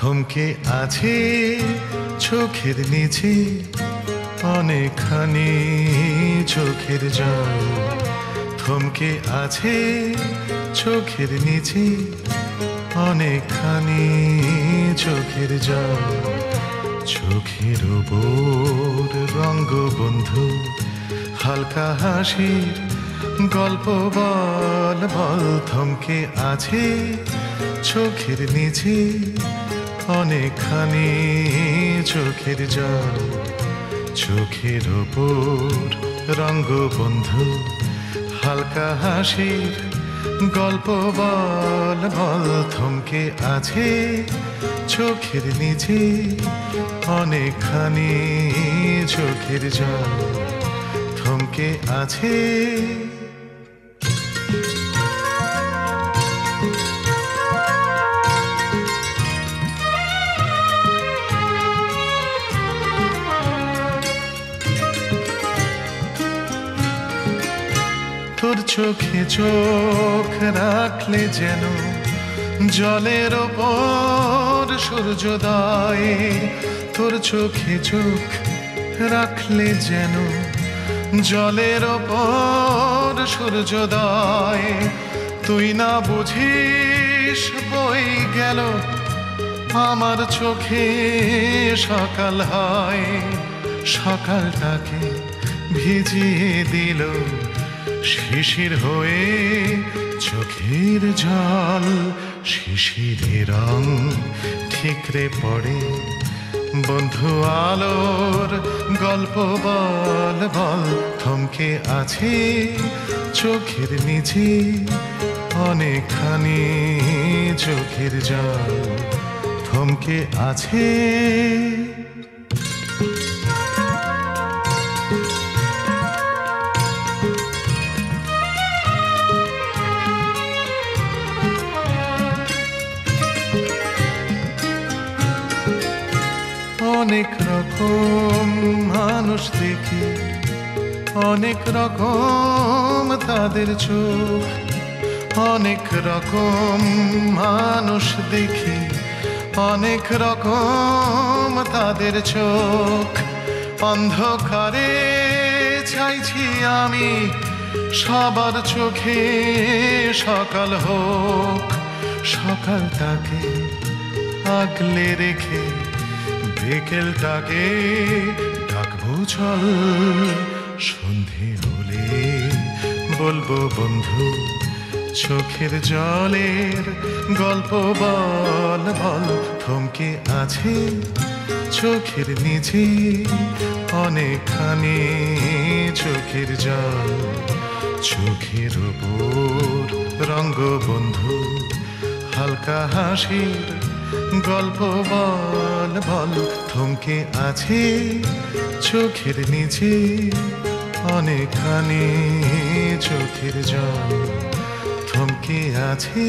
থমকে আছে চোখের নিচে, অনেকখানি চোখের জল। থমকে আছে চোখের নিচে, অনেকখানি চোখের জল। চোখের ওপর রঙ্গবন্ধু হালকা হাসির গল্প বল বল। থমকে আছে চোখের নিচে অনেকখানি চোখের জল, চোখের ওপর রঙ্গবন্ধু, হালকা হাসির গল্প বল বল থমকে আছে চোখের নিচে, অনেকখানি চোখের জল, থমকে আছে তোর চোখে চোখ রাখলে যেন জলের ওপর সূর্যোদয়, তোর চোখে চোখ রাখলে যেন জলের ওপর সূর্যোদয়। তুই না বুঝিস বই গেল, আমার চোখে সকাল হয়। সকালটাকে ভিজিয়ে দিল। শিশির হয়ে চোখের জল শিশিরের ঠিকরে পড়ে। বন্ধু আলোর গল্প বল বল, থমকে আছে চোখের নিচে অনেকখানি চোখের জল। থমকে আছে অনেক রকম মানুষ দেখি, অনেক রকম তাদের চোখ, অনেক রকম মানুষ দেখি, অনেক রকম তাদের চোখ। অন্ধকারে চাইছি আমি সবার চোখে সকাল হোক, সকাল সকালটাকে আগলে রেখে বিকেলটাকে ডাকবো চল, সন্ধে হলে বলব, বন্ধু, চোখের জলের গল্প বল বল, থমকে আছে চোখের নিচে অনেকখানি চোখের জল, চোখের ওপর রঙ্গবন্ধু হালকা হাসির গল্প বল বল থমকে আছে চোখের নিচে অনেকখানি চোখের জল থমকে আছে